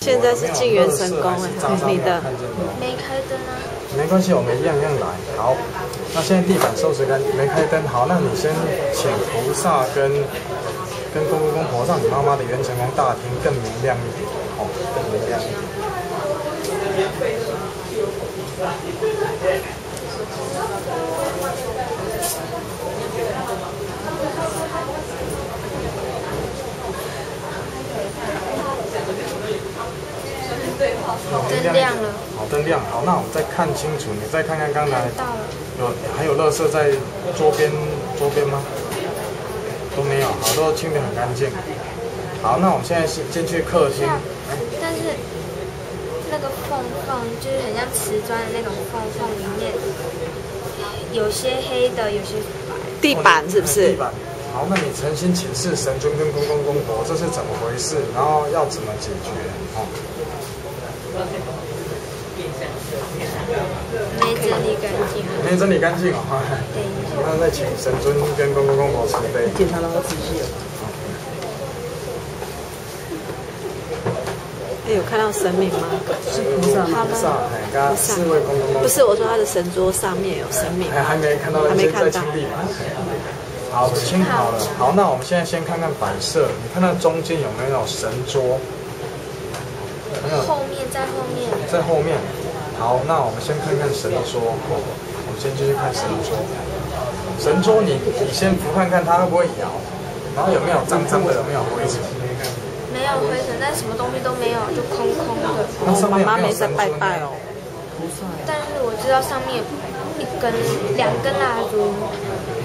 现在是进元神宫哎你的没开灯啊。没关系，我们一样一样来。好，那现在地板收拾干净，没开灯。好，那你先请菩萨跟跟公公公婆让你妈妈的元神宫大厅更明亮一点，哦，更明亮一点。灯亮了，好，灯亮。好，那我们再看清楚，你再看看刚才到了，有还有垃圾在桌边桌边吗？都没有，好，都清得很干净。好，那我们现在是进去客厅。哎，但是那个缝缝就是很像瓷砖的那种缝缝里面，有些黑的，有些白。地板是不是？地板。好，那你诚心请示神尊跟公公公婆，这是怎么回事？然后要怎么解决？哦。没整理干净。没整理干净哦。对。那再请神尊跟公公公婆慈悲。检查那么仔细。哎，有看到神明吗？是菩萨，菩萨，哎，刚刚四位公公公。不是，我说他的神桌上面有神明。还还没看到，还没看到。好，清好了。好，那我们现在先看看摆设。你看到中间有没有神桌？后面，在后面。在后面。好，那我们先看看神桌。我们先继续看神桌。神桌，你你先不看看它会不会摇，然后有没有脏脏的，有没有灰尘？没有灰尘，但什么东西都没有，就空空的。那上面妈妈没在拜拜哦。但是我知道上面有一根、两根蜡烛。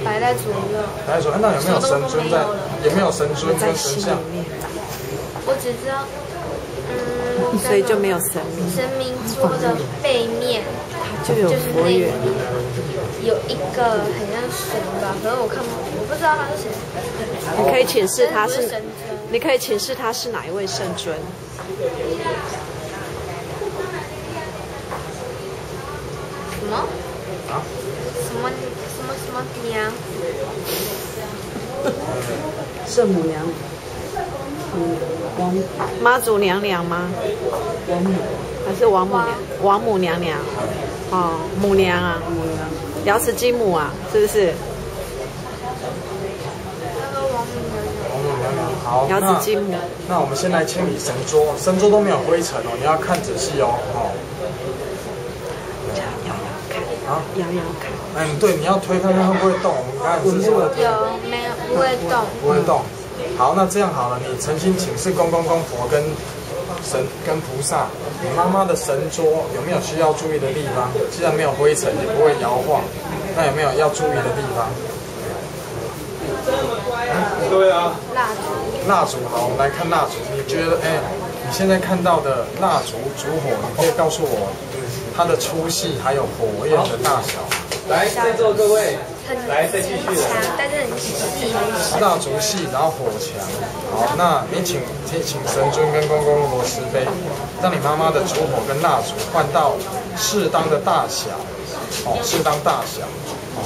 摆在左右。摆在左右，那有没有神尊在？有没有神尊跟神像？我只知道，嗯，所以就没有神明。神明桌的背面，就有佛缘。有一个很像神吧，可是我看不，我不知道他是谁。你可以请示他是，你可以请示他是哪一位圣尊。什么？啊？什么？什么娘？圣母娘，王妈祖娘娘吗？王母还是王母娘？王母娘娘，哦，母娘啊，母娘，瑶池金母啊，是不是？那个王母娘娘。王母娘娘，好，瑶池金母。那我们先来清理神桌，神桌都没有灰尘哦，你要看仔细哦，好。啊，摇摇看。嗯，对，你要推看看会不会动。我们刚才是说有没有不会动？不会动。好，那这样好了，你诚心请示公公公婆跟神跟菩萨，你妈妈的神桌有没有需要注意的地方？既然没有灰尘，也不会摇晃，那有没有要注意的地方？对啊。蜡烛。蜡烛，好，我们来看蜡烛。你觉得，哎，你现在看到的蜡烛烛火，你可以告诉我。它的粗细还有火焰的大小。来，在座各位，来再继续。强，但是很细。蜡烛细，然后火强。好，那你请请请神尊跟公公罗慈悲，让你妈妈的烛火跟蜡烛换到适当的大小。哦，适当大小。哦，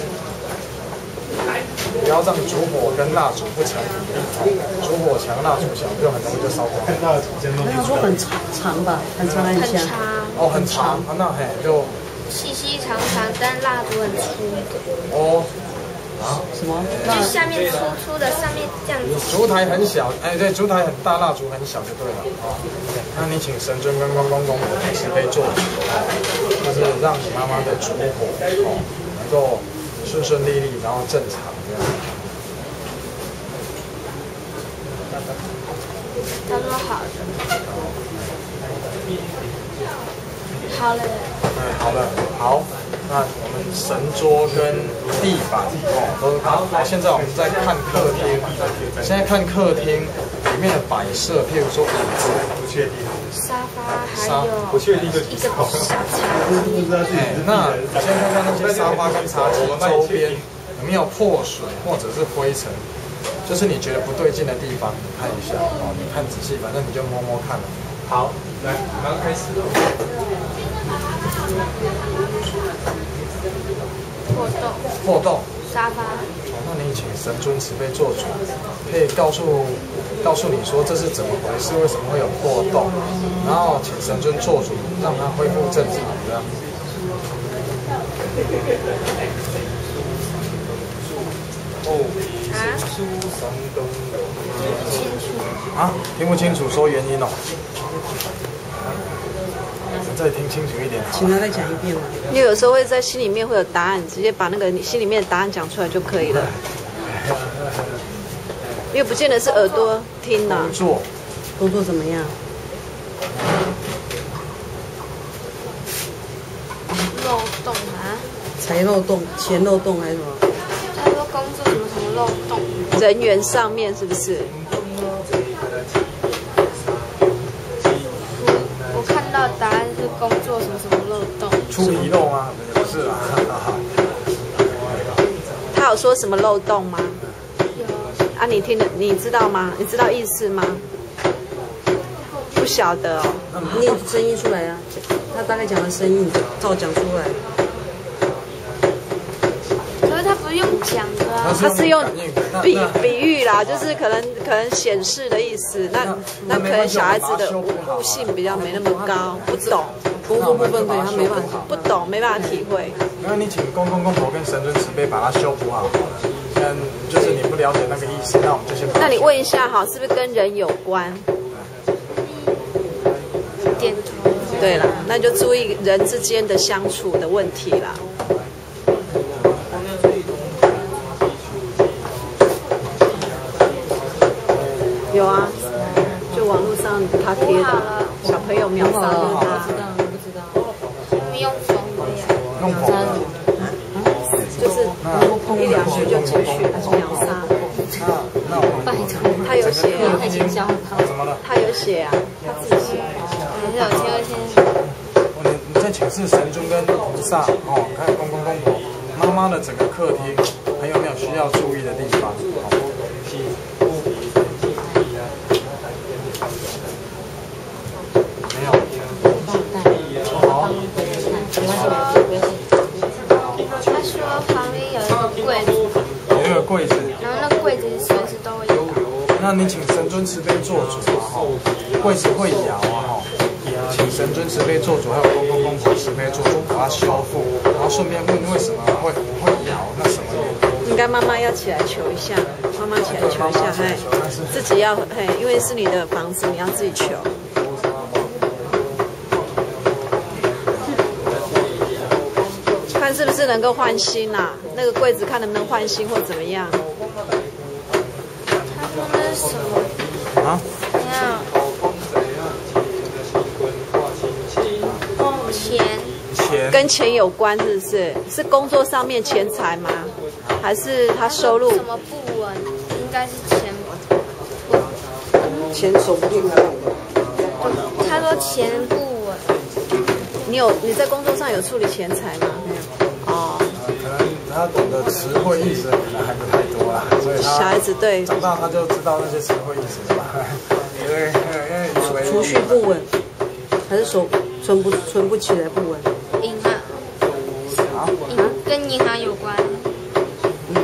不要让烛火跟蜡烛不成比例。烛火强，蜡烛小，就很容易就烧光。蜡烛说很长长吧，很长很长。哦，很长，那嘿就细细长长，但蜡烛很粗。哦，啊，什么？就下面粗粗的，上面这样子。烛台很小，哎，对，烛台很大，蜡烛很小就对了。好，那你请神尊跟公公公婆慈悲做主，就是让你妈妈的烛火哦能够顺顺利利，然后正常这样。他说好的。好了。好了，好，那我们神桌跟地板哦都是好。好，现在我们在看客厅，现在看客厅里面的摆设，譬如说椅子，不确定。沙发还有不确定的一个小茶几。哎，那先看看那些沙发跟茶几周边有没有破损或者是灰尘，就是你觉得不对劲的地方，你看一下哦，你看仔细，反正你就摸摸看了。好，来，刚开始了。破洞。破洞。沙发。哦，那你请神尊慈悲做主，可以告诉告诉你说这是怎么回事，为什么会有破洞，然后请神尊做主，让它恢复正常这样。哦，啊，听不清楚，说原因哦。再听清楚一点。请他再讲一遍嘛。你有时候会在心里面会有答案，直接把那个你心里面的答案讲出来就可以了。因为不见得是耳朵听的。工作，工作怎么样？漏洞啊？财漏洞、钱漏洞还是什么？他说工作什么什么漏洞？人员上面是不是？是工作什么什么漏洞？出遗漏吗？不是啊。他有说什么漏洞吗？有。啊，你听的，你知道吗？你知道意思吗？不晓得哦。念声音出来啊！他大概讲的声音，照讲出来。用讲的，他是用比比喻啦，就是可能可能显示的意思。那那可能小孩子的悟性比较没那么高，不懂功夫部分，对他没办法，不懂没办法体会。那你请公公公婆跟神尊慈悲把它修补好。嗯，就是你不了解那个意思，那我们就先。那你问一下哈，是不是跟人有关？点头。对了，那就注意人之间的相处的问题啦。有啊，就网络上他贴的，小朋友秒杀的，不知道不知道，用疯的呀，用疯的，就是一两句就进去，他是秒杀。拜托，他有写，他有写啊，他自己写。还是有第二天。你你在请示神尊跟菩萨哦，看公公公婆，妈妈的整个客厅还有没有需要注意的地方？柜子，然后那柜子随时都会摇。那你请神尊慈悲做主啊！哈，柜子会摇啊！哈，请神尊慈悲做主，还有公公公婆慈悲做主，把它修复。然后顺便问为什么会会摇？那什么原因？应该妈妈要起来求一下，妈妈起来求一下，嘿，自己要嘿，因为是你的房子，你要自己求。看是不是能够换新呐？那个柜子看能不能换新或怎么样？他说那是什么？啊？钱？钱？跟钱有关是不是？是工作上面钱财吗？还是他收入？什么不稳？应该是钱。钱守不住。他说钱不稳。你有你在工作上有处理钱财吗？哦。可能他懂的词汇意思可能还不太多啦，所以小孩子对长大他就知道那些词汇意思了吧？因为因为储蓄不稳，还是说存不存不起来不稳？银行，好，银跟银行有关。嗯，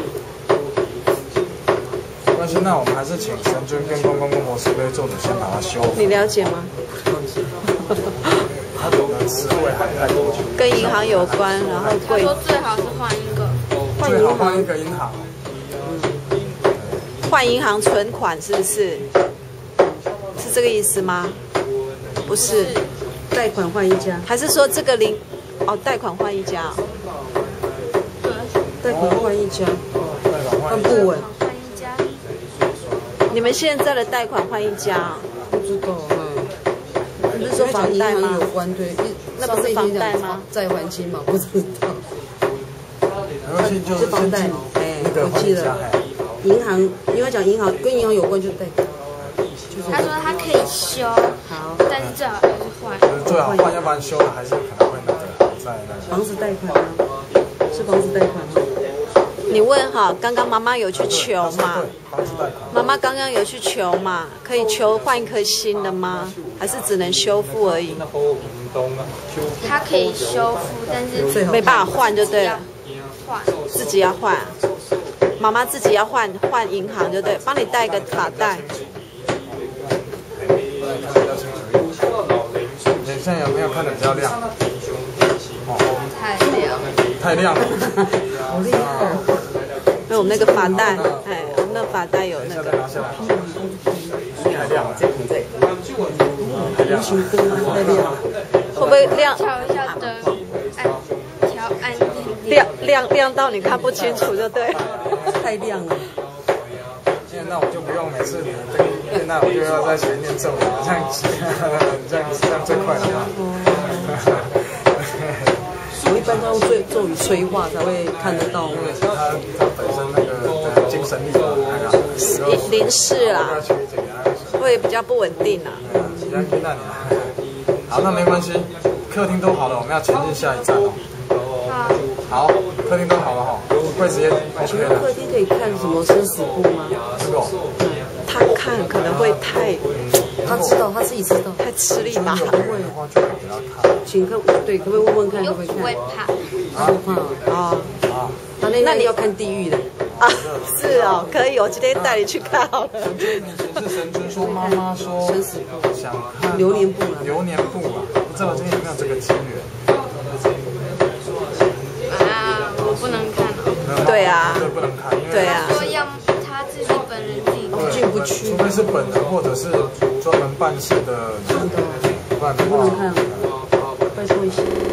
没关系，那我们还是请神尊跟公公公婆慈悲做主，先把它修。你了解吗？他懂的词汇还太多。跟银行有关，然后贵。说最好是换一个。最好换一个银行，换银行存款是不是？是这个意思吗？不是，贷款换一家，还是说这个零？哦，贷款换一家。贷款换一家，换不稳。换一家。你们现在的贷款换一家？不知道，你不是说房贷吗？有关对，那不是房贷吗？再还清吗？不知道。是房贷，哎，我记得，银行，因为讲银行跟银行有关，就贷。他说他可以修，好，但是最好还是换。最好换，要不然修了还是可能会那个在那个。房子贷款吗？是房子贷款吗？你问哈，刚刚妈妈有去求吗？妈妈刚刚有去求吗？可以求换一颗新的吗？还是只能修复而已？它可以修复，但是没办法换就对了。换自己要换，妈妈自己要换换银行就对，帮你带个卡带。现在有没有看的比较亮？太亮，太亮了，好厉害。我们那个发带，哎，我们那发带有那个，亮了，这这，太亮熊了。哥太亮了，会不会亮调一下灯，按调暗一点点。亮亮亮到你看不清楚就对。太亮了。现在那我就不用每次你这个现在我就要在前面样子，这样子这样最快了一般都用咒咒语催化才会看得到。因为他他本身那个呃精神力嘛，那个时候临临视啦会比较不稳定啊。其他跟那里。好，那没关系，客厅都好了，我们要前进下一站哦。好，客厅都好了哈，柜子也 OK 请问了客。厅可以看什么生死簿吗？这个哦他看可能会太他知道，他自己知道。太吃力吧。不会的话就看请客对，可不可以问问看，可不可以不会？怕。他不怕哦。哦啊。那那你要看地狱的。啊，是哦，可以，我今天带你去看好了。是神尊说妈妈说生死簿想看流年簿啊流年簿啊，不知道今天有没有这个机缘？啊，我不能看哦。没有吗对啊对，不能看，因为对啊说要他自己本人不去。除非是本人或者是专门办事的人，不然的话一下。